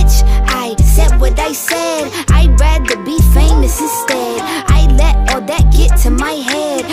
bitch. I said what I said. I'd rather be famous instead. I let all that get to my head.